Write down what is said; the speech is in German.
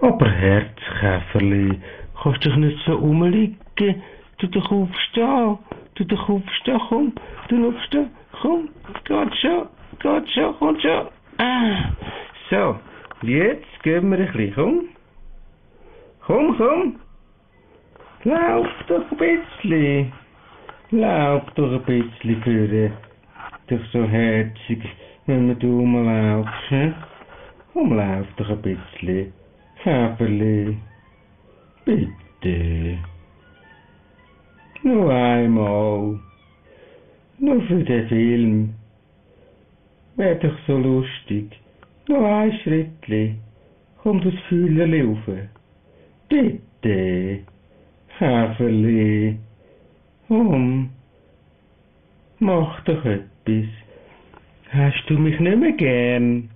Aber Herzkäferli, kannst dich nicht so rumliegen. Tu dich aufstehen. Tu dich aufstehen, komm. Du aufstehen. Komm, geht schon. Geht schon, komm schon. Ah. So, jetzt gehen wir ein bisschen, komm. Komm, komm. Lauf doch ein bisschen. Lauf doch ein bisschen für Doch so herzig, wenn du rumlaufst. Hm? Komm, lauf doch ein bisschen. Käferli. Bitte. Nur einmal. Nur für den Film. Wär doch so lustig. Nur ein Schrittli. Komm das Fühlerli rauf. Bitte. Käferli. Komm. Mach doch etwas. Hast du mich nicht mehr gern?